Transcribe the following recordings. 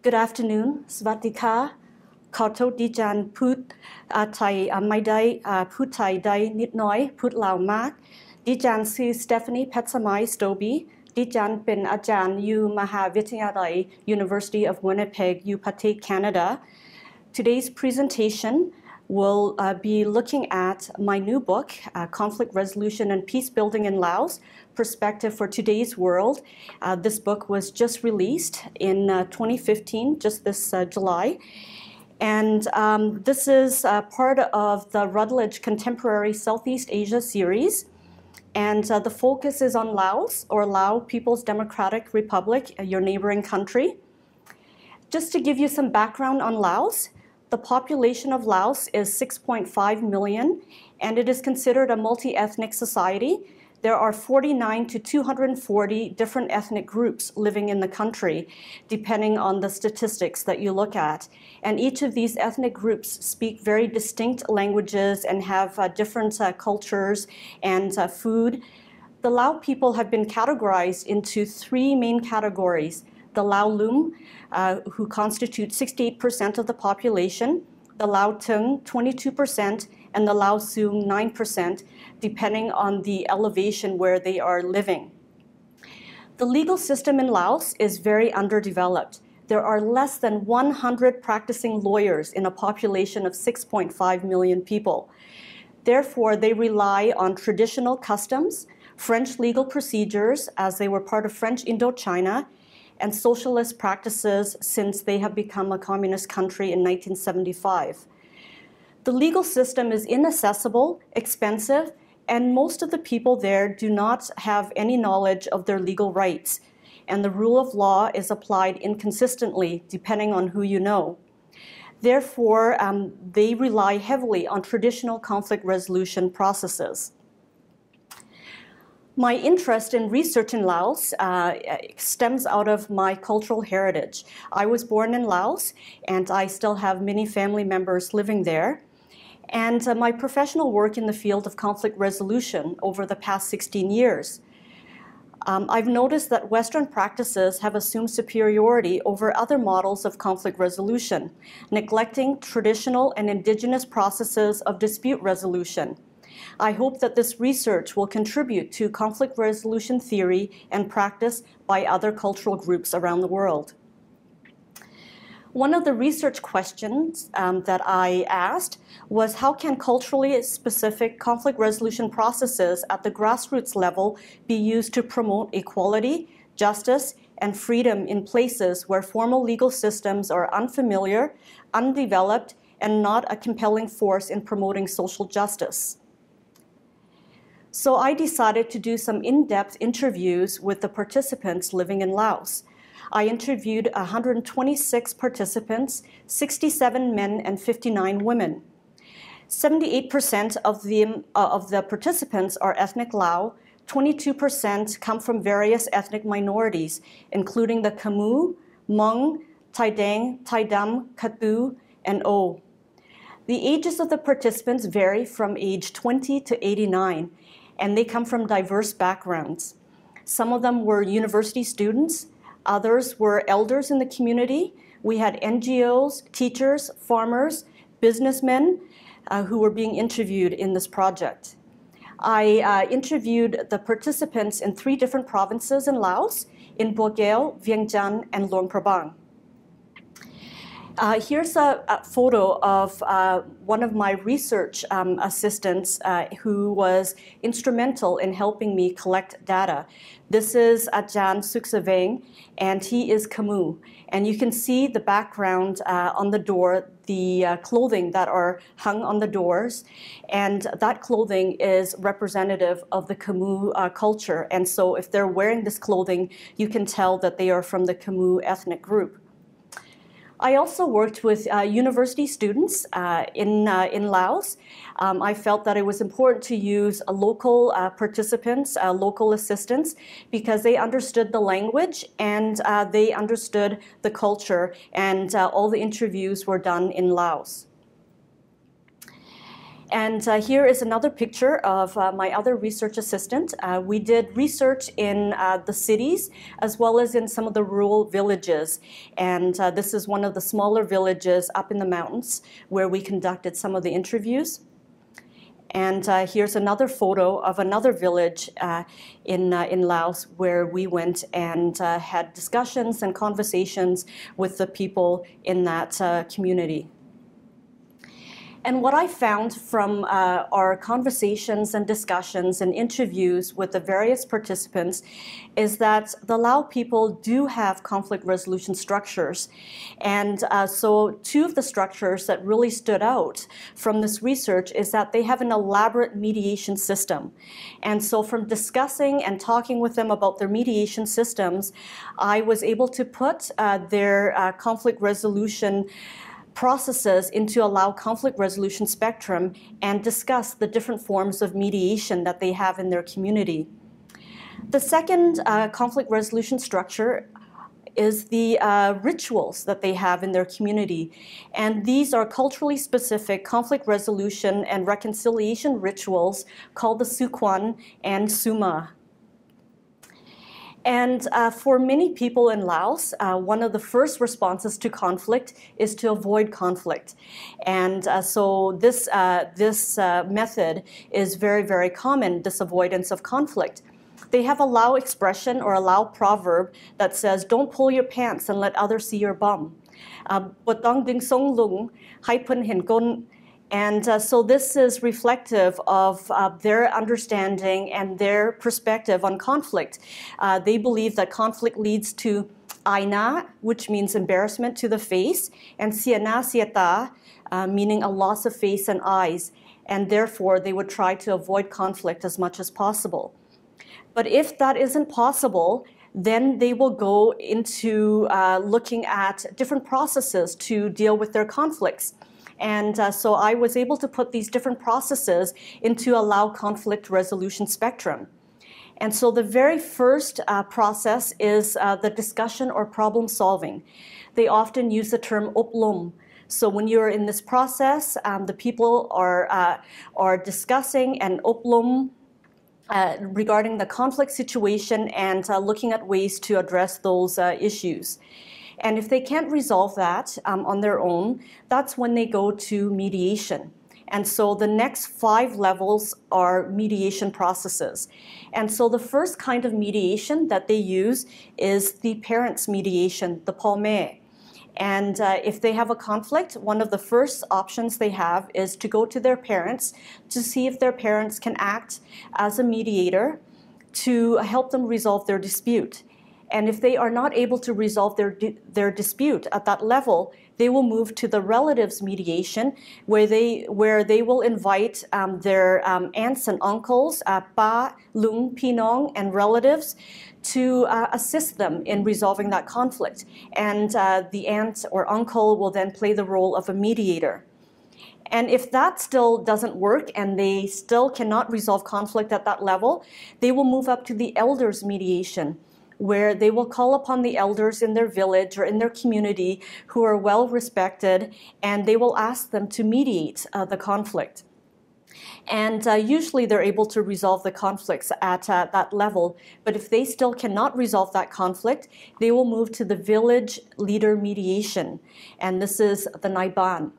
Good afternoon. Svatika. Koto Dijan Put uh, Thai uh, Mai Dai uh, Put Thai Dai Nit Noi Put Lao Mark. Dijan Sue Stephanie Petsamai Stobbe. ดิฉันเป็นอาจารย์อยู่มหาวิทยาลัย University of Winnipeg อยู่ประเทศแคนาดา Today's presentation will uh, be looking at my new book, uh, Conflict Resolution and Peace Building in Laos, Perspective for Today's World. Uh, this book was just released in 2015, just this July. And um, this is part of the Routledge Contemporary Southeast Asia series. And uh, the focus is on Laos, or Lao People's Democratic Republic, uh, your neighboring country. Just to give you some background on Laos, the population of Laos is 6.5 million, and it is considered a multi ethnic society there are 49 to 240 different ethnic groups living in the country, depending on the statistics that you look at. And each of these ethnic groups speak very distinct languages and have uh, different uh, cultures and uh, food. The Lao people have been categorized into three main categories the Lao Lum, uh, who constitute 68% of the population, the Lao Tung, 22%, and the Lao Sung, 9%, depending on the elevation where they are living. The legal system in Laos is very underdeveloped. There are less than 100 practicing lawyers in a population of 6.5 million people. Therefore, they rely on traditional customs, French legal procedures, as they were part of French Indochina, and socialist practices since they have become a communist country in 1975. The legal system is inaccessible, expensive, and most of the people there do not have any knowledge of their legal rights, and the rule of law is applied inconsistently depending on who you know. Therefore, um, they rely heavily on traditional conflict resolution processes. My interest in research in Laos uh, stems out of my cultural heritage. I was born in Laos, and I still have many family members living there and uh, my professional work in the field of conflict resolution over the past 16 years. Um, I've noticed that Western practices have assumed superiority over other models of conflict resolution, neglecting traditional and indigenous processes of dispute resolution. I hope that this research will contribute to conflict resolution theory and practice by other cultural groups around the world. One of the research questions um, that I asked was how can culturally specific conflict resolution processes at the grassroots level be used to promote equality, justice, and freedom in places where formal legal systems are unfamiliar, undeveloped, and not a compelling force in promoting social justice. So I decided to do some in depth interviews with the participants living in Laos. I interviewed 126 participants, 67 men and 59 women. 78% of the, uh, of the participants are ethnic Lao, 22% come from various ethnic minorities, including the Khmu, Hmong, Taidang, Taidam, Katu, and O. The ages of the participants vary from age 20 to 89, and they come from diverse backgrounds. Some of them were university students, Others were elders in the community. We had NGOs, teachers, farmers, businessmen uh, who were being interviewed in this project. I uh, interviewed the participants in three different provinces in Laos, in Bokeo, Vientiane, and Luang Prabang. Uh, here's a, a, photo of uh, one of my research um, assistants uh, who was instrumental in helping me collect data. This is Ajahn Suksaveng, and he is Khmu. And you can see the background uh, on the door, the uh, clothing that are hung on the doors. And that clothing is representative of the Khmu uh, culture. And so if they're wearing this clothing, you can tell that they are from the Khmu ethnic group. I also worked with uh, university students uh, in, uh, in Laos. Um, I felt that it was important to use local uh, participants, uh, local assistants, because they understood the language and uh, they understood the culture, and all the interviews were done in Laos. And uh, here is another picture of uh, my other research assistant. Uh, we did research in uh, the cities as well as in some of the rural villages. And uh, this is one of the smaller villages up in the mountains where we conducted some of the interviews. And uh, here's another photo of another village in, in Laos where we went and had discussions and conversations with the people in that community. And what I found from uh, our conversations and discussions and interviews with the various participants is that the Lao people do have conflict resolution structures. And uh, so, two of the structures that really stood out from this research is that they have an elaborate mediation system. And so, from discussing and talking with them about their mediation systems, I was able to put uh, their uh, conflict resolution processes into a conflict resolution spectrum and discuss the different forms of mediation that they have in their community. The second uh, conflict resolution structure is the uh, rituals that they have in their community. And these are culturally specific conflict resolution and reconciliation rituals called the Sukwan and Suma. And uh, for many people in Laos, uh, one of the first responses to conflict is to avoid conflict. And uh, so this, uh, this uh, method is very, very common, this avoidance of conflict. They have a Lao expression or a Lao proverb that says, don't pull your pants and let others see your bum. Uh, ding song lung, and uh, so this is reflective of uh, their understanding and their perspective on conflict. Uh, they believe that conflict leads to aina, which means embarrassment to the face, and siana siata, uh, meaning a loss of face and eyes. And therefore, they would try to avoid conflict as much as possible. But if that isn't possible, then they will go into uh, looking at different processes to deal with their conflicts. And uh, so I was able to put these different processes into a Lao conflict resolution spectrum. And so the very first uh, process is uh, the discussion or problem solving. They often use the term oplum. So when you're in this process, um, the people are, uh, are discussing and oplum uh, regarding the conflict situation and uh, looking at ways to address those uh, issues. And if they can't resolve that um, on their own, that's when they go to mediation. And so the next five levels are mediation processes. And so the first kind of mediation that they use is the parents' mediation, the palme. And uh, if they have a conflict, one of the first options they have is to go to their parents to see if their parents can act as a mediator to help them resolve their dispute. And if they are not able to resolve their, their dispute at that level, they will move to the relatives mediation, where they, where they will invite um, their um, aunts and uncles, uh, pa, lung, pinong, and relatives to uh, assist them in resolving that conflict. And uh, the aunt or uncle will then play the role of a mediator. And if that still doesn't work and they still cannot resolve conflict at that level, they will move up to the elders mediation where they will call upon the elders in their village or in their community who are well respected, and they will ask them to mediate uh, the conflict. And uh, usually they're able to resolve the conflicts at uh, that level. But if they still cannot resolve that conflict, they will move to the village leader mediation. And this is the Naiban.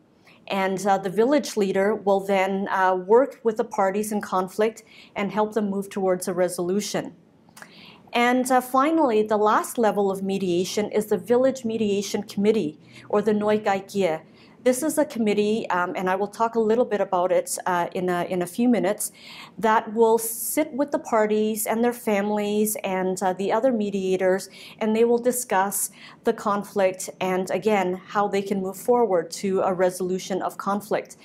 And uh, the village leader will then uh, work with the parties in conflict and help them move towards a resolution. And uh, finally, the last level of mediation is the Village Mediation Committee, or the Noi Gai This is a committee, um, and I will talk a little bit about it uh, in, a, in a few minutes, that will sit with the parties and their families and uh, the other mediators, and they will discuss the conflict and, again, how they can move forward to a resolution of conflict.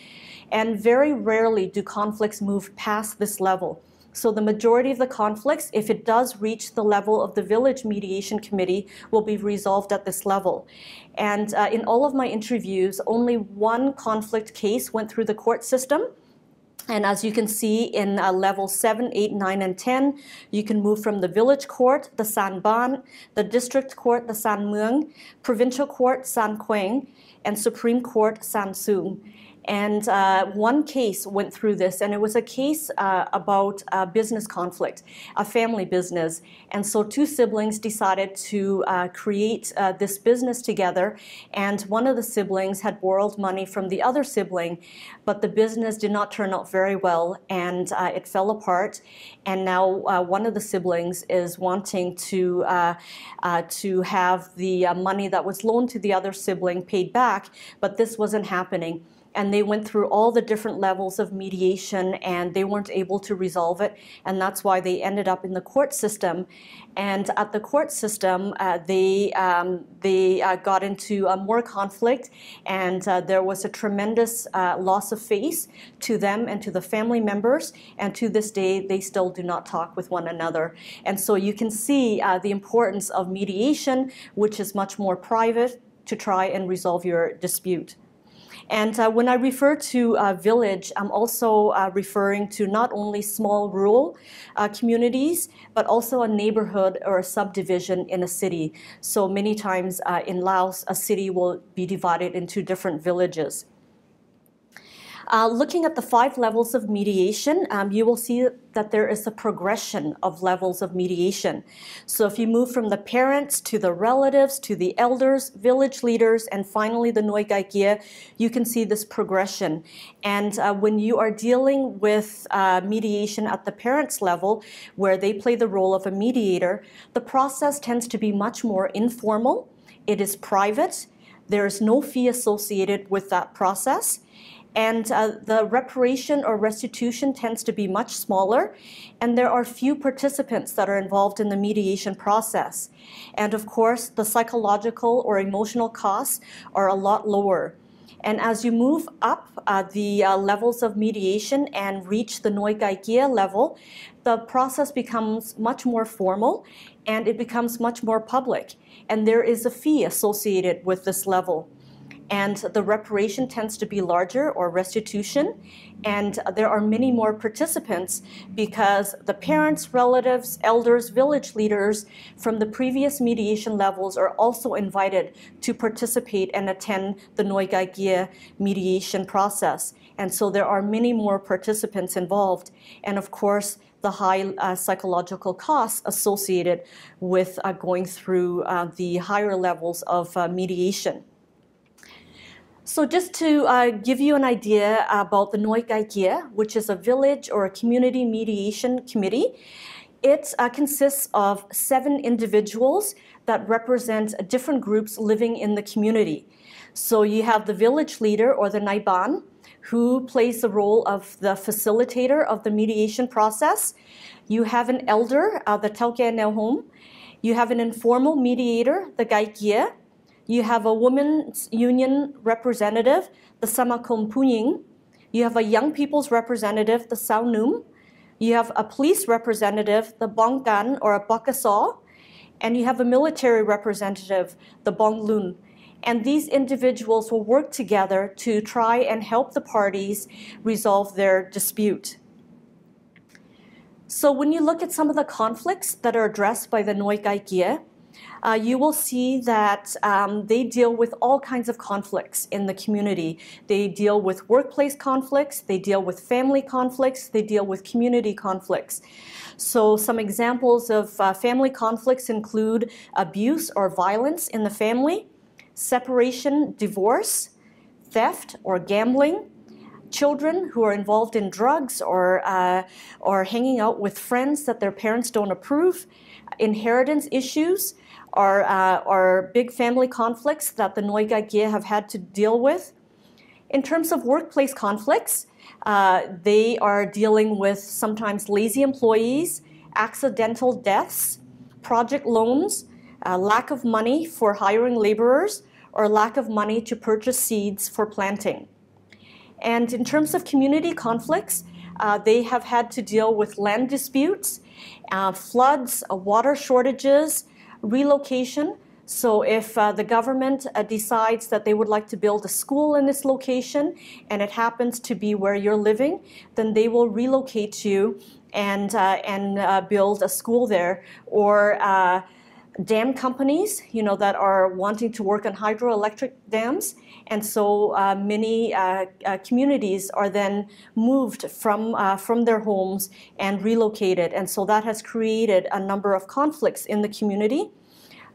And very rarely do conflicts move past this level. So the majority of the conflicts, if it does reach the level of the village mediation committee, will be resolved at this level. And uh, in all of my interviews, only one conflict case went through the court system. And as you can see in uh, level 7, 8, 9, and 10, you can move from the village court, the San Ban, the district court, the San Muang, provincial court, San Quang, and Supreme Court, San Sung. And uh, one case went through this, and it was a case uh, about a business conflict, a family business. And so two siblings decided to uh, create uh, this business together, and one of the siblings had borrowed money from the other sibling, but the business did not turn out very well, and uh, it fell apart. And now uh, one of the siblings is wanting to to have the money that was loaned to the other sibling paid back, but this wasn't happening and they went through all the different levels of mediation and they weren't able to resolve it and that's why they ended up in the court system and at the court system uh, they um, they uh, got into uh, more conflict and uh, there was a tremendous uh, loss of face to them and to the family members and to this day they still do not talk with one another and so you can see uh, the importance of mediation which is much more private to try and resolve your dispute. And uh, when I refer to uh, village, I'm also uh, referring to not only small rural uh, communities, but also a neighborhood or a subdivision in a city. So many times uh, in Laos, a city will be divided into different villages. Uh, looking at the five levels of mediation, um, you will see that there is a progression of levels of mediation. So if you move from the parents to the relatives to the elders, village leaders, and finally the Noi Gai you can see this progression. And uh, when you are dealing with uh, mediation at the parents level, where they play the role of a mediator, the process tends to be much more informal. It is private. There is no fee associated with that process and uh, the reparation or restitution tends to be much smaller, and there are few participants that are involved in the mediation process. And of course, the psychological or emotional costs are a lot lower. And as you move up uh, the uh, levels of mediation and reach the Noi Gai level, the process becomes much more formal and it becomes much more public. And there is a fee associated with this level and the reparation tends to be larger or restitution and there are many more participants because the parents, relatives, elders, village leaders from the previous mediation levels are also invited to participate and attend the Noi Gai Kie mediation process. And so there are many more participants involved. And of course, the high uh, psychological costs associated with uh, going through uh, the higher levels of uh, mediation. So just to uh, give you an idea about the Noi Gai which is a village or a community mediation committee, it uh, consists of seven individuals that represent different groups living in the community. So you have the village leader or the Naiban, who plays the role of the facilitator of the mediation process. You have an elder, uh, the Tauke Home. You have an informal mediator, the Gai Kie you have a women's union representative, the Samakom Punying. You have a young people's representative, the Sao Num. You have a police representative, the Bonggan or a Bakasaw. And you have a military representative, the Bonglun. And these individuals will work together to try and help the parties resolve their dispute. So when you look at some of the conflicts that are addressed by the Noi Gai Kie, uh, you will see that um, they deal with all kinds of conflicts in the community. They deal with workplace conflicts, they deal with family conflicts, they deal with community conflicts. So some examples of uh, family conflicts include abuse or violence in the family, separation, divorce, theft or gambling, children who are involved in drugs or, uh, or hanging out with friends that their parents don't approve, inheritance issues, are, uh, big family conflicts that the Noi Gai have had to deal with. In terms of workplace conflicts, uh, they are dealing with sometimes lazy employees, accidental deaths, project loans, uh, lack of money for hiring laborers, or lack of money to purchase seeds for planting. And in terms of community conflicts, uh, they have had to deal with land disputes, uh, floods, uh, water shortages, relocation. So if uh, the government uh, decides that they would like to build a school in this location and it happens to be where you're living, then they will relocate you and, uh, and uh, build a school there. Or uh, dam companies, you know, that are wanting to work on hydroelectric dams. And so uh, many uh, uh, communities are then moved from, uh, from their homes and relocated. And so that has created a number of conflicts in the community.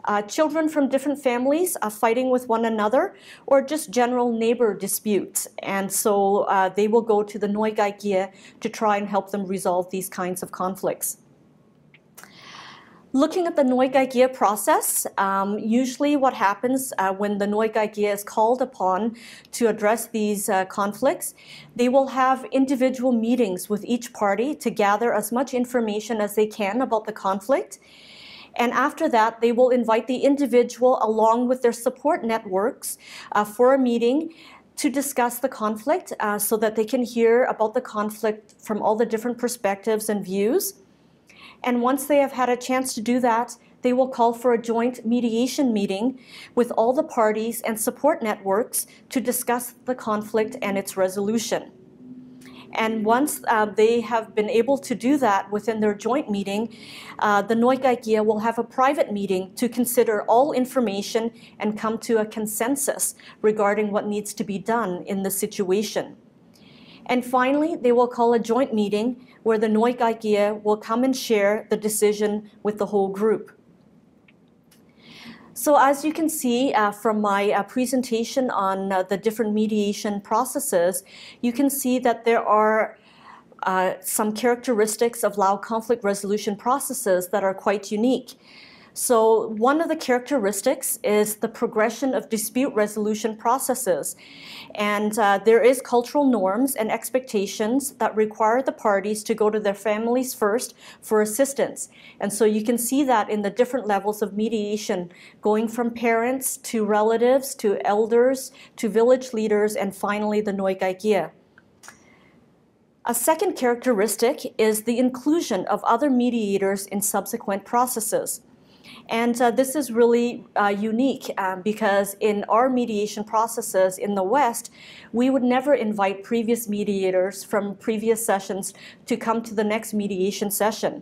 Uh, children from different families are fighting with one another or just general neighbor disputes. And so uh, they will go to the Noigaigia to try and help them resolve these kinds of conflicts. Looking at the Noigaigia process, um, usually what happens uh, when the Noigaigia is called upon to address these uh, conflicts, they will have individual meetings with each party to gather as much information as they can about the conflict. And after that, they will invite the individual along with their support networks uh, for a meeting to discuss the conflict uh, so that they can hear about the conflict from all the different perspectives and views. And once they have had a chance to do that, they will call for a joint mediation meeting with all the parties and support networks to discuss the conflict and its resolution. And once uh, they have been able to do that within their joint meeting, uh, the Noigaigia will have a private meeting to consider all information and come to a consensus regarding what needs to be done in the situation. And finally, they will call a joint meeting where the Noigaigia will come and share the decision with the whole group. So as you can see uh, from my uh, presentation on uh, the different mediation processes, you can see that there are uh, some characteristics of Lao conflict resolution processes that are quite unique. So one of the characteristics is the progression of dispute resolution processes. And uh, there is cultural norms and expectations that require the parties to go to their families first for assistance. And so you can see that in the different levels of mediation, going from parents to relatives to elders to village leaders and finally the Noigaigia. A second characteristic is the inclusion of other mediators in subsequent processes. And uh, this is really uh, unique um, because in our mediation processes in the West, we would never invite previous mediators from previous sessions to come to the next mediation session.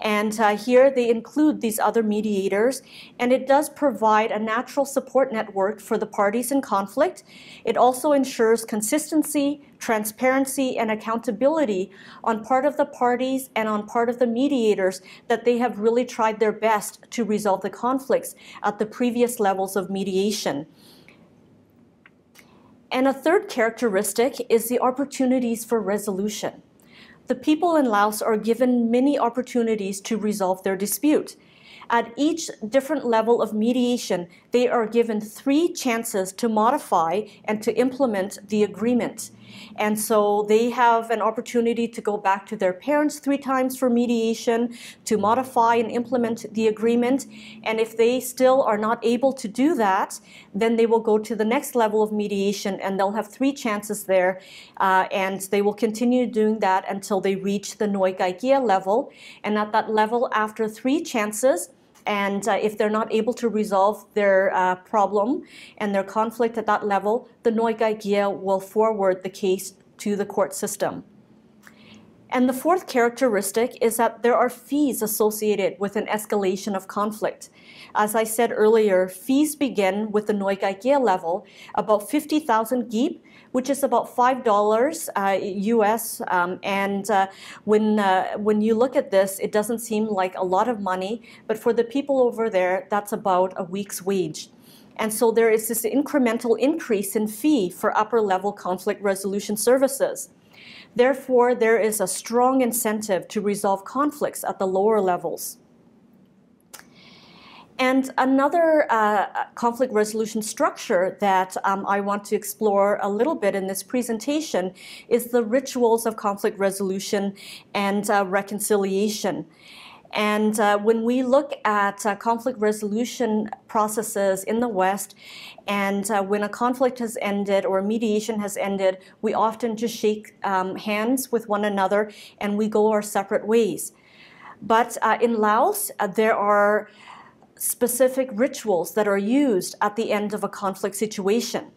And uh, here they include these other mediators, and it does provide a natural support network for the parties in conflict. It also ensures consistency, transparency, and accountability on part of the parties and on part of the mediators that they have really tried their best to resolve the conflicts at the previous levels of mediation. And a third characteristic is the opportunities for resolution the people in Laos are given many opportunities to resolve their dispute. At each different level of mediation, they are given three chances to modify and to implement the agreement. And so they have an opportunity to go back to their parents three times for mediation, to modify and implement the agreement. And if they still are not able to do that, then they will go to the next level of mediation and they'll have three chances there. Uh, and they will continue doing that until they reach the Noigaigia level. And at that level, after three chances, and uh, if they're not able to resolve their uh, problem and their conflict at that level, the Noigaigia will forward the case to the court system. And the fourth characteristic is that there are fees associated with an escalation of conflict. As I said earlier, fees begin with the Noigaigia level, about 50,000 kip, which is about five dollars uh, U.S. Um, and uh, when uh, when you look at this, it doesn't seem like a lot of money, but for the people over there, that's about a week's wage. And so there is this incremental increase in fee for upper level conflict resolution services. Therefore, there is a strong incentive to resolve conflicts at the lower levels. And another uh, conflict resolution structure that um, I want to explore a little bit in this presentation is the rituals of conflict resolution and uh, reconciliation. And uh, when we look at uh, conflict resolution processes in the West, and uh, when a conflict has ended or mediation has ended, we often just shake um, hands with one another and we go our separate ways. But uh, in Laos, there are specific rituals that are used at the end of a conflict situation.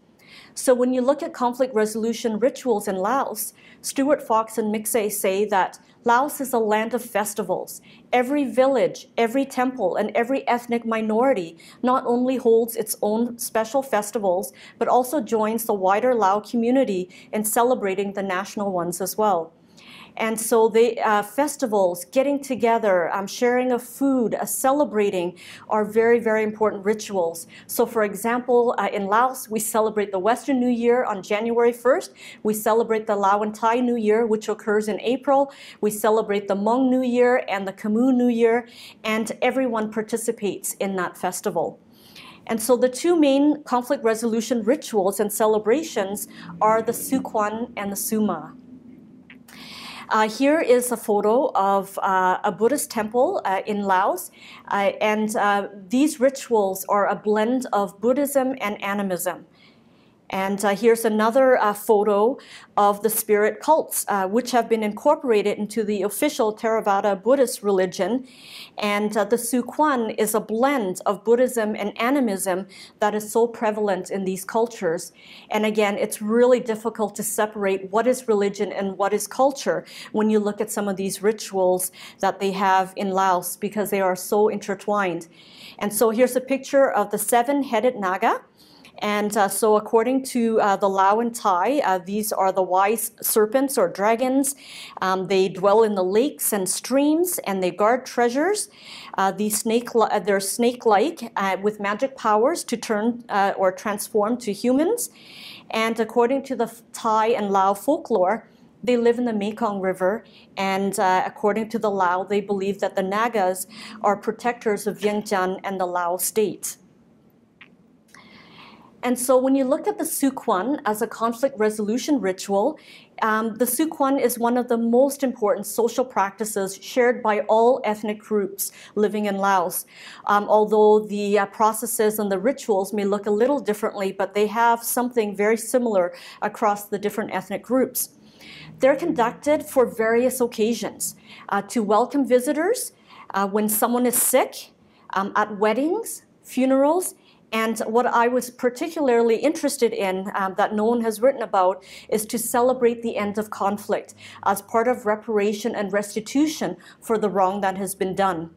So when you look at conflict resolution rituals in Laos, Stuart Fox and Mixay say that Laos is a land of festivals. Every village, every temple, and every ethnic minority not only holds its own special festivals, but also joins the wider Lao community in celebrating the national ones as well. And so the uh, festivals, getting together, um, sharing of food, uh, celebrating are very, very important rituals. So for example, uh, in Laos, we celebrate the Western New Year on January 1st. We celebrate the Lao and Thai New Year, which occurs in April. We celebrate the Hmong New Year and the Khmer New Year, and everyone participates in that festival. And so the two main conflict resolution rituals and celebrations are the Sukwan and the Suma. Uh, here is a photo of uh, a Buddhist temple uh, in Laos, uh, and uh, these rituals are a blend of Buddhism and animism. And uh, here's another uh, photo of the spirit cults, uh, which have been incorporated into the official Theravada Buddhist religion. And uh, the Sukwan is a blend of Buddhism and animism that is so prevalent in these cultures. And again, it's really difficult to separate what is religion and what is culture when you look at some of these rituals that they have in Laos because they are so intertwined. And so here's a picture of the seven headed Naga. And uh, so, according to uh, the Lao and Thai, uh, these are the wise serpents or dragons. Um, they dwell in the lakes and streams, and they guard treasures. Uh, these snake, uh, they're snake-like uh, with magic powers to turn or transform to humans. And according to the Thai and Lao folklore, they live in the Mekong River, and uh, according to the Lao, they believe that the Nagas are protectors of Vientiane and the Lao state. And so when you look at the Sukwan as a conflict resolution ritual, um, the Sukwan is one of the most important social practices shared by all ethnic groups living in Laos. Um, although the uh, processes and the rituals may look a little differently, but they have something very similar across the different ethnic groups. They're conducted for various occasions uh, to welcome visitors, uh, when someone is sick, um, at weddings, funerals, and what I was particularly interested in um, that no one has written about is to celebrate the end of conflict as part of reparation and restitution for the wrong that has been done.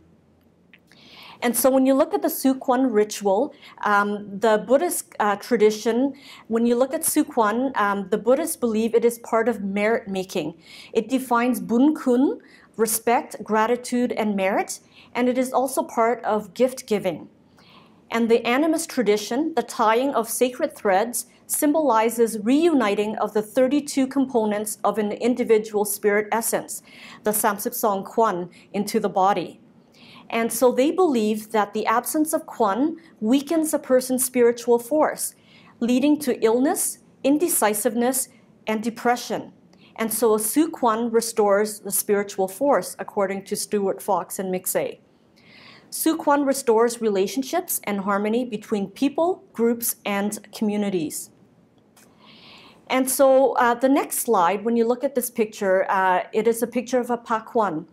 And so when you look at the Sukwan ritual, um, the Buddhist uh, tradition, when you look at Sukwan, um, the Buddhists believe it is part of merit making. It defines bun kun, respect, gratitude, and merit, and it is also part of gift giving. And the animist tradition, the tying of sacred threads, symbolizes reuniting of the 32 components of an individual spirit essence, the Samsipsong Kwan, into the body. And so they believe that the absence of Kwan weakens a person's spiritual force, leading to illness, indecisiveness, and depression. And so a Su Kwan restores the spiritual force, according to Stuart Fox and Mixay. Sukwan restores relationships and harmony between people, groups, and communities. And so uh, the next slide, when you look at this picture, uh, it is a picture of a pakwan.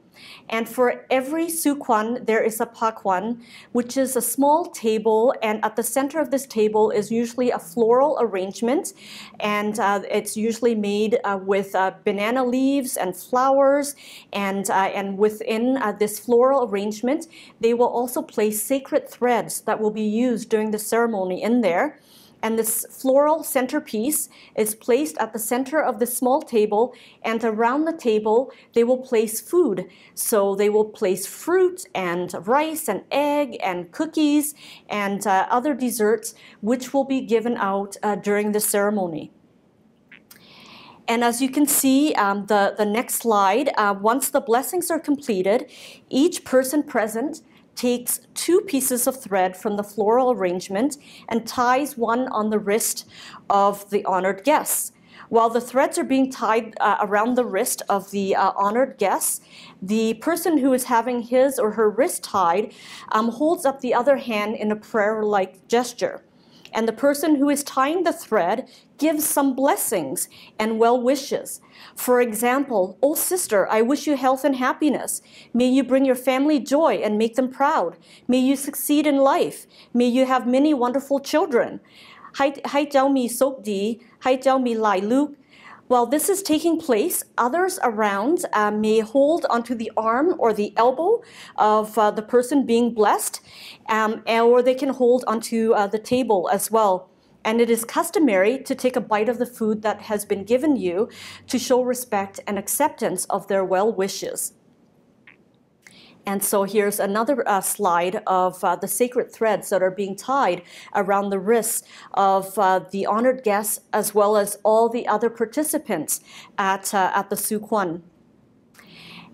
And for every sukwan, there is a pakwan, which is a small table. And at the center of this table is usually a floral arrangement. And uh, it's usually made uh, with uh, banana leaves and flowers. And, uh, and within uh, this floral arrangement, they will also place sacred threads that will be used during the ceremony in there. And this floral centerpiece is placed at the center of the small table, and around the table, they will place food. So they will place fruit and rice and egg and cookies and uh, other desserts, which will be given out uh, during the ceremony. And as you can see, um, the, the next slide, uh, once the blessings are completed, each person present takes two pieces of thread from the floral arrangement and ties one on the wrist of the honored guests. While the threads are being tied uh, around the wrist of the uh, honored guests, the person who is having his or her wrist tied um, holds up the other hand in a prayer like gesture and the person who is tying the thread gives some blessings and well wishes. For example, Oh sister, I wish you health and happiness. May you bring your family joy and make them proud. May you succeed in life. May you have many wonderful children. Hai, hai mi sok di, hai mi lai luke. While this is taking place, others around uh, may hold onto the arm or the elbow of uh, the person being blessed, um, or they can hold onto uh, the table as well. And it is customary to take a bite of the food that has been given you to show respect and acceptance of their well wishes. And so here's another uh, slide of uh, the sacred threads that are being tied around the wrists of uh, the honored guests as well as all the other participants at, uh, at the Sukwan.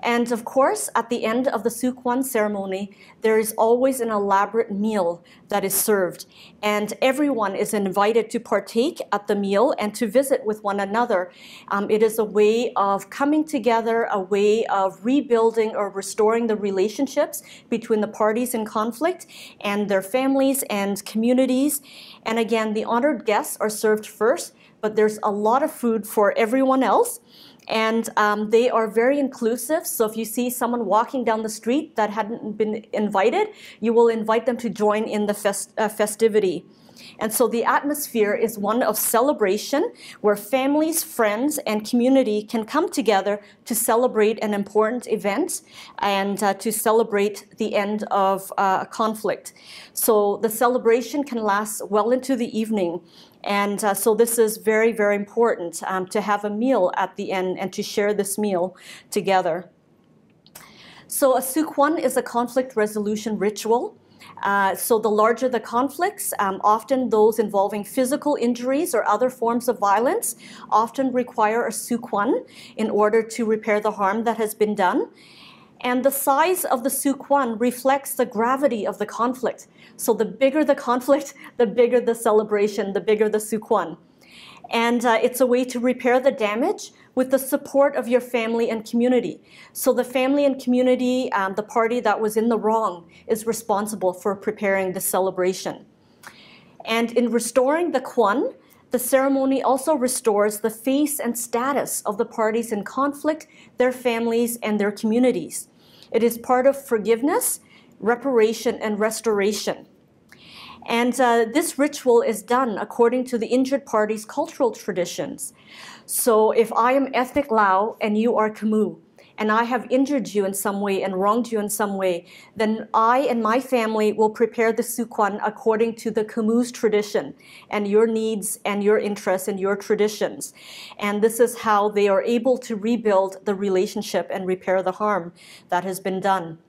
And of course, at the end of the Sukwan ceremony, there is always an elaborate meal that is served. And everyone is invited to partake at the meal and to visit with one another. Um, it is a way of coming together, a way of rebuilding or restoring the relationships between the parties in conflict and their families and communities. And again, the honored guests are served first, but there's a lot of food for everyone else and um, they are very inclusive. So if you see someone walking down the street that hadn't been invited, you will invite them to join in the fest- uh, festivity. And so the atmosphere is one of celebration where families, friends, and community can come together to celebrate an important event and uh, to celebrate the end of uh, a conflict. So the celebration can last well into the evening. And uh, so this is very, very important um, to have a meal at the end and to share this meal together. So a sukwon is a conflict resolution ritual. Uh, so the larger the conflicts, um, often those involving physical injuries or other forms of violence, often require a sukwon in order to repair the harm that has been done. And the size of the sukwon reflects the gravity of the conflict. So the bigger the conflict, the bigger the celebration, the bigger the sukwon. And uh, it's a way to repair the damage with the support of your family and community. So the family and community, um, the party that was in the wrong, is responsible for preparing the celebration. And in restoring the kwan, the ceremony also restores the face and status of the parties in conflict, their families, and their communities. It is part of forgiveness, reparation, and restoration. And uh, this ritual is done according to the injured party's cultural traditions. So if I am ethnic Lao and you are Khmu, and I have injured you in some way and wronged you in some way, then I and my family will prepare the sukwan according to the Khmu's tradition and your needs and your interests and your traditions. And this is how they are able to rebuild the relationship and repair the harm that has been done.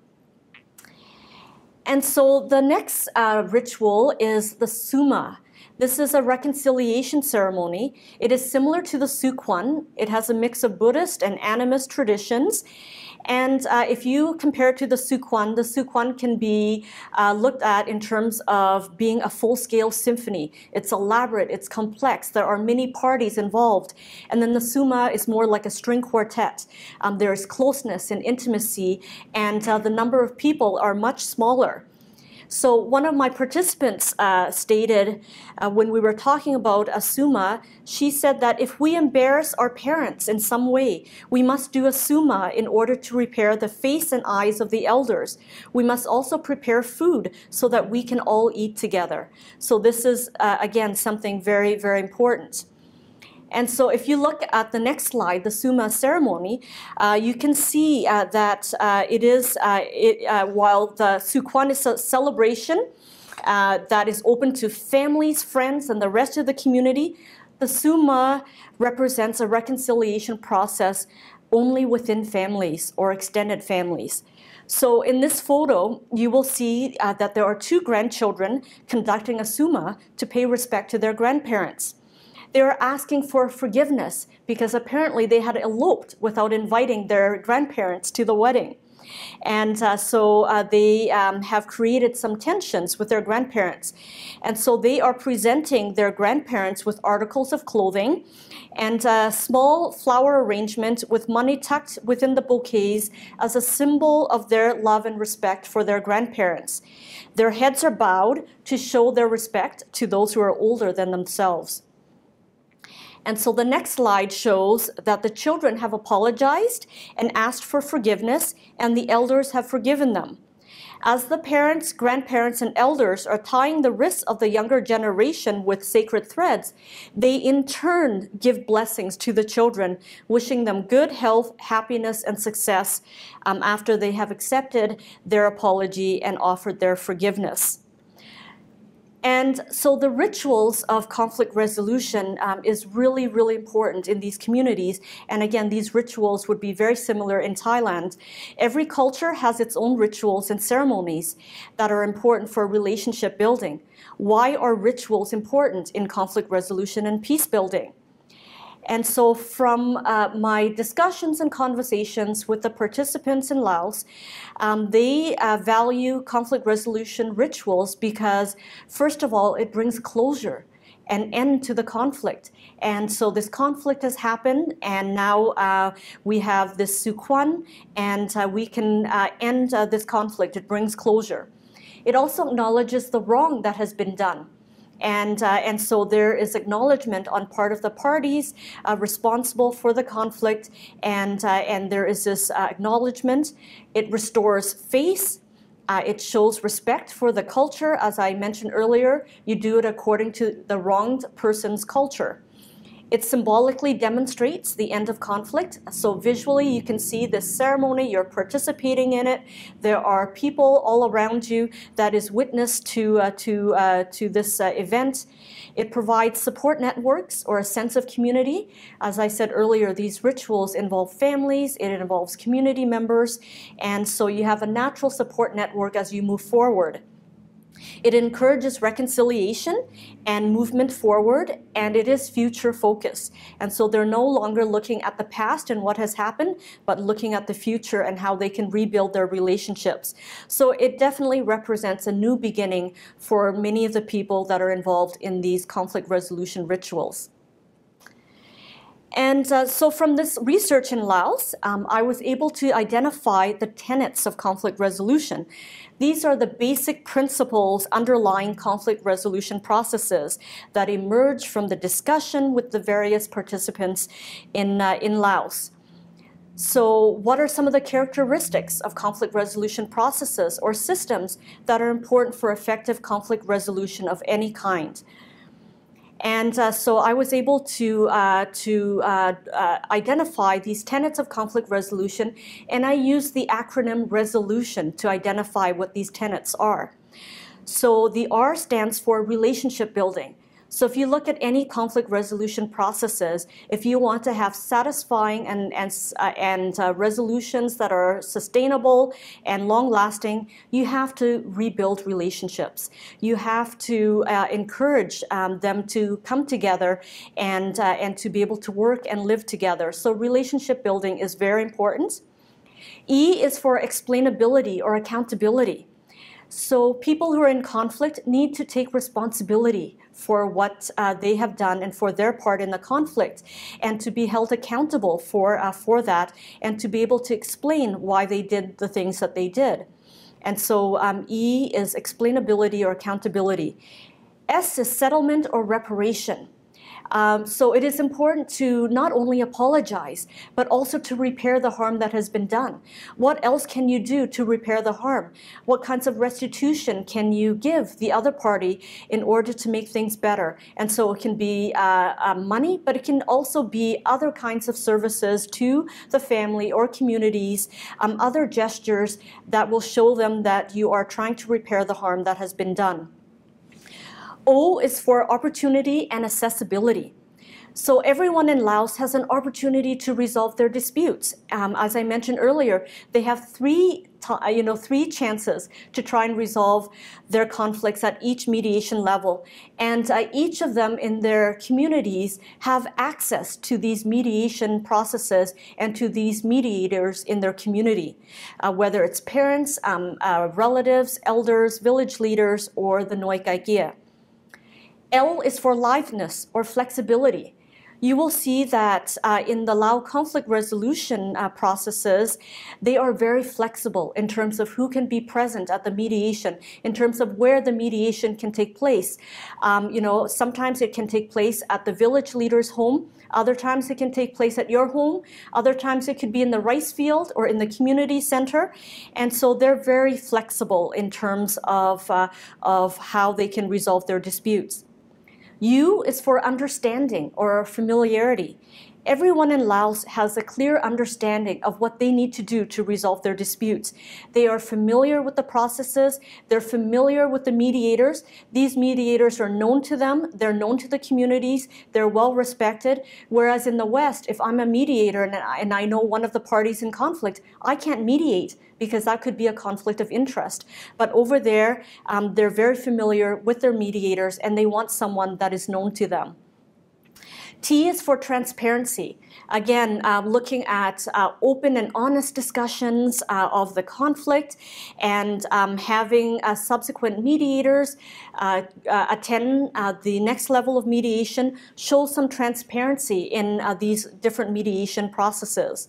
And so the next uh, ritual is the Suma. This is a reconciliation ceremony. It is similar to the Sukwan. It has a mix of Buddhist and animist traditions. And uh, if you compare it to the Sukwan, the Sukwan can be uh, looked at in terms of being a full scale symphony. It's elaborate, it's complex, there are many parties involved. And then the Suma is more like a string quartet. Um, there is closeness and intimacy, and uh, the number of people are much smaller. So one of my participants uh, stated uh, when we were talking about a suma, she said that if we embarrass our parents in some way, we must do a suma in order to repair the face and eyes of the elders. We must also prepare food so that we can all eat together. So this is uh, again something very very important. And so if you look at the next slide, the Suma ceremony, uh, you can see uh, that uh, it is, uh, it, uh, while the Sukwan is a celebration uh, that is open to families, friends, and the rest of the community, the Suma represents a reconciliation process only within families or extended families. So in this photo, you will see that there are two grandchildren conducting a Suma to pay respect to their grandparents. They are asking for forgiveness because apparently they had eloped without inviting their grandparents to the wedding. And uh, so uh, they um, have created some tensions with their grandparents. And so they are presenting their grandparents with articles of clothing and a small flower arrangement with money tucked within the bouquets as a symbol of their love and respect for their grandparents. Their heads are bowed to show their respect to those who are older than themselves. And so the next slide shows that the children have apologized and asked for forgiveness, and the elders have forgiven them. As the parents, grandparents, and elders are tying the wrists of the younger generation with sacred threads, they in turn give blessings to the children, wishing them good health, happiness, and success um, after they have accepted their apology and offered their forgiveness. And so the rituals of conflict resolution um, is really, really important in these communities. And again, these rituals would be very similar in Thailand. Every culture has its own rituals and ceremonies that are important for relationship building. Why are rituals important in conflict resolution and peace building? And so from uh, my discussions and conversations with the participants in Laos, um, they uh, value conflict resolution rituals because, first of all, it brings closure an end to the conflict. And so this conflict has happened, and now uh, we have this Sukwan, and uh, we can uh, end uh, this conflict. It brings closure. It also acknowledges the wrong that has been done. And, uh, and so there is acknowledgement on part of the parties uh, responsible for the conflict, and, uh, and there is this uh, acknowledgement. It restores faith. Uh, it shows respect for the culture. As I mentioned earlier, you do it according to the wronged person's culture. It symbolically demonstrates the end of conflict. So visually, you can see this ceremony, you're participating in it. There are people all around you that is witness to, uh, to, uh, to this uh, event. It provides support networks or a sense of community. As I said earlier, these rituals involve families, it involves community members, and so you have a natural support network as you move forward. It encourages reconciliation and movement forward, and it is future focused. And so they're no longer looking at the past and what has happened, but looking at the future and how they can rebuild their relationships. So it definitely represents a new beginning for many of the people that are involved in these conflict resolution rituals. And uh, so from this research in Laos, um, I was able to identify the tenets of conflict resolution. These are the basic principles underlying conflict resolution processes that emerge from the discussion with the various participants in, uh, in Laos. So what are some of the characteristics of conflict resolution processes or systems that are important for effective conflict resolution of any kind? And uh, so I was able to, uh, to uh, uh, identify these tenets of conflict resolution, and I used the acronym RESOLUTION to identify what these tenets are. So the R stands for relationship building. So if you look at any conflict resolution processes, if you want to have satisfying and, and, uh, and uh, resolutions that are sustainable and long lasting, you have to rebuild relationships. You have to uh, encourage um, them to come together and, uh, and to be able to work and live together. So relationship building is very important. E is for explainability or accountability. So people who are in conflict need to take responsibility for what uh, they have done and for their part in the conflict, and to be held accountable for, uh, for that, and to be able to explain why they did the things that they did. And so um, E is explainability or accountability. S is settlement or reparation. Um, so it is important to not only apologize, but also to repair the harm that has been done. What else can you do to repair the harm? What kinds of restitution can you give the other party in order to make things better? And so it can be uh, uh, money, but it can also be other kinds of services to the family or communities, um, other gestures that will show them that you are trying to repair the harm that has been done. O is for opportunity and accessibility. So everyone in Laos has an opportunity to resolve their disputes. Um, as I mentioned earlier, they have three, you know, three chances to try and resolve their conflicts at each mediation level. And uh, each of them in their communities have access to these mediation processes and to these mediators in their community, uh, whether it's parents, um, uh, relatives, elders, village leaders, or the Noi Kai Kia. L is for litheness or flexibility. You will see that uh, in the Lao conflict resolution uh, processes, they are very flexible in terms of who can be present at the mediation, in terms of where the mediation can take place. Um, you know, sometimes it can take place at the village leader's home, Other times it can take place at your home. Other times it could be in the rice field or in the community center. And so they're very flexible in terms of, uh, of how they can resolve their disputes. U is for understanding or familiarity. Everyone in Laos has a clear understanding of what they need to do to resolve their disputes. They are familiar with the processes, they're familiar with the mediators. These mediators are known to them, they're known to the communities, they're well respected. Whereas in the West, if I'm a mediator and I, and I know one of the parties in conflict, I can't mediate because that could be a conflict of interest. But over there, um, they're very familiar with their mediators and they want someone that is known to them. T is for transparency. Again, um, looking at uh, open and honest discussions uh, of the conflict and um, having uh, subsequent mediators uh, uh, attend uh, the next level of mediation, shows some transparency in these different mediation processes.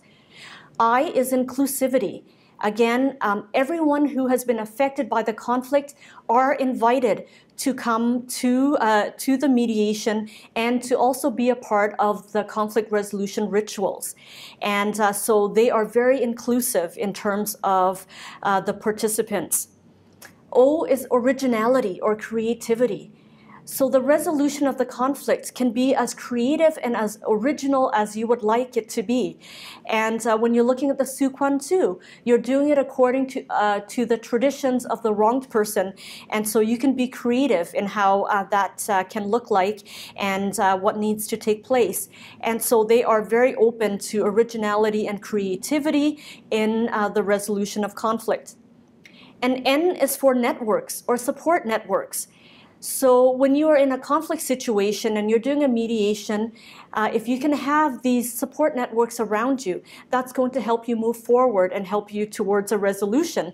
I is inclusivity. Again, um, everyone who has been affected by the conflict are invited to come to, uh, to the mediation and to also be a part of the conflict resolution rituals. And uh, so they are very inclusive in terms of uh, the participants. O is originality or creativity. So the resolution of the conflict can be as creative and as original as you would like it to be. And uh, when you're looking at the Sukwan too, you're doing it according to, uh, to the traditions of the wronged person. And so you can be creative in how uh, that uh, can look like and uh, what needs to take place. And so they are very open to originality and creativity in uh, the resolution of conflict. And N is for networks or support networks. So when you are in a conflict situation and you're doing a mediation, uh, if you can have these support networks around you, that's going to help you move forward and help you towards a resolution.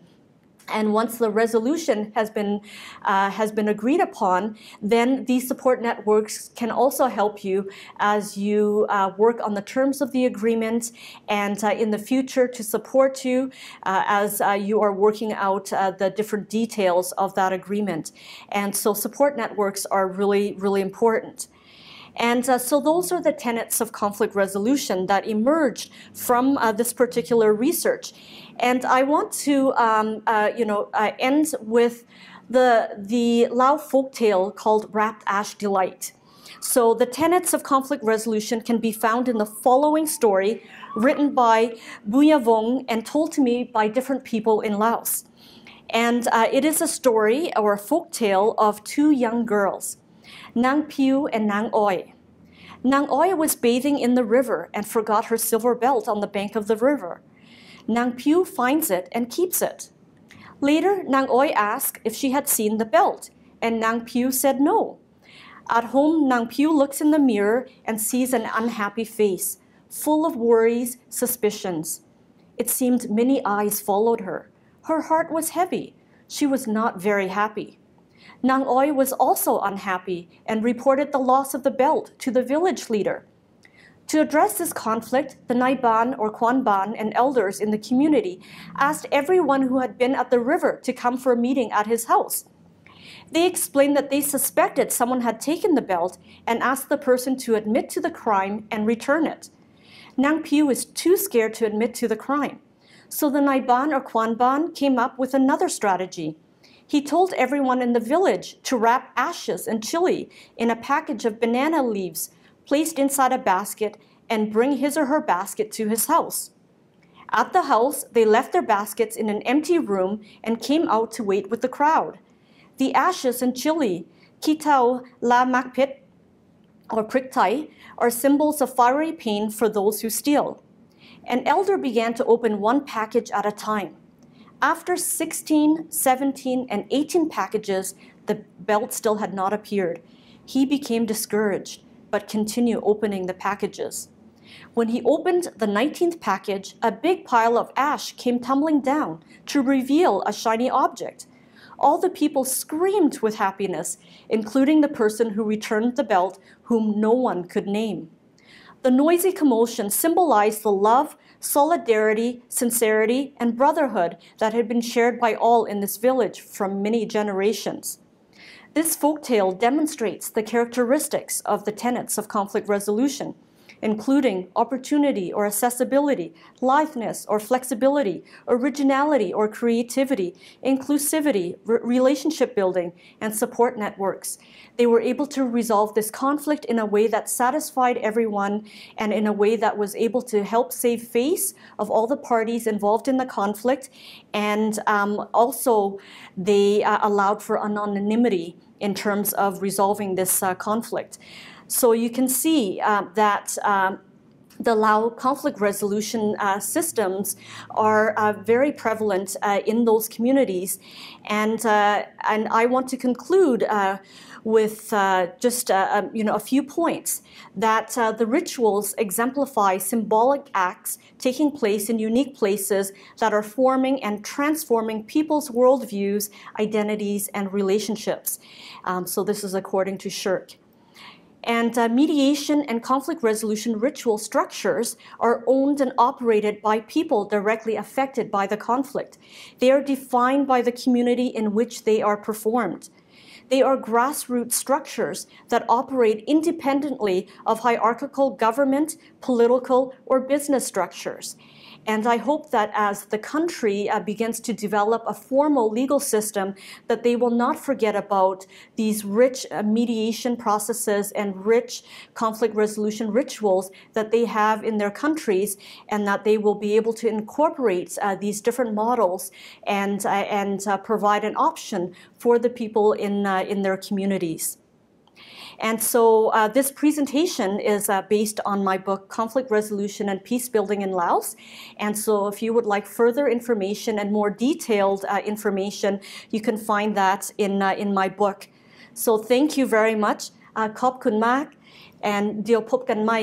And once the resolution has been, uh, has been agreed upon, then these support networks can also help you as you uh, work on the terms of the agreement and uh, in the future to support you uh, as uh, you are working out uh, the different details of that agreement. And so support networks are really, really important. And uh, so those are the tenets of conflict resolution that emerged from uh, this particular research. And I want to, um, uh, you know, uh, end with the, the Lao folk tale called Wrapped Ash Delight. So the tenets of conflict resolution can be found in the following story written by Vong and told to me by different people in Laos. And uh, it is a story or a folk tale of two young girls, Nang Piu and Nang Oi. Nang Oi was bathing in the river and forgot her silver belt on the bank of the river. Nang Piu finds it and keeps it. Later, Nang Oi asked if she had seen the belt, and Nang Piu said no. At home, Nang Piu looks in the mirror and sees an unhappy face, full of worries, suspicions. It seemed many eyes followed her. Her heart was heavy. She was not very happy. Nang Oi was also unhappy and reported the loss of the belt to the village leader. To address this conflict, the Naiban or Kwanban and elders in the community asked everyone who had been at the river to come for a meeting at his house. They explained that they suspected someone had taken the belt and asked the person to admit to the crime and return it. Nang Piu is too scared to admit to the crime. So the Naiban or Kwanban came up with another strategy. He told everyone in the village to wrap ashes and chili in a package of banana leaves placed inside a basket, and bring his or her basket to his house. At the house, they left their baskets in an empty room and came out to wait with the crowd. The ashes and chili, kitao la makpit, or priktai, are symbols of fiery pain for those who steal. An elder began to open one package at a time. After 16, 17, and 18 packages, the belt still had not appeared. He became discouraged but continue opening the packages. When he opened the 19th package, a big pile of ash came tumbling down to reveal a shiny object. All the people screamed with happiness, including the person who returned the belt, whom no one could name. The noisy commotion symbolized the love, solidarity, sincerity, and brotherhood that had been shared by all in this village from many generations. This folktale demonstrates the characteristics of the tenets of conflict resolution. Including opportunity or accessibility, litheness or flexibility, originality or creativity, inclusivity, re- relationship building, and support networks. They were able to resolve this conflict in a way that satisfied everyone and in a way that was able to help save face of all the parties involved in the conflict. And um, also, they uh, allowed for anonymity in terms of resolving this uh, conflict. So you can see uh, that. Um, the Lao conflict resolution uh, systems are uh, very prevalent uh, in those communities, and uh, and I want to conclude uh, with uh, just um, you know a few points that the rituals exemplify symbolic acts taking place in unique places that are forming and transforming people's worldviews, identities, and relationships. Um, so this is according to Schirch. And uh, mediation and conflict resolution ritual structures are owned and operated by people directly affected by the conflict. They are defined by the community in which they are performed. They are grassroots structures that operate independently of hierarchical government, political, or business structures. And I hope that as the country uh, begins to develop a formal legal system, that they will not forget about these rich uh, mediation processes and rich conflict resolution rituals that they have in their countries, and that they will be able to incorporate uh, these different models and, uh, and uh, provide an option for the people in, uh, in their communities. And so uh, this presentation is uh, based on my book, Conflict Resolution and Peace Building in Laos. And so if you would like further information and more detailed uh, information, you can find that in, uh, in my book. So thank you very much. Uh, ขอบคุณมาก and เดี๋ยวพบกันใหม่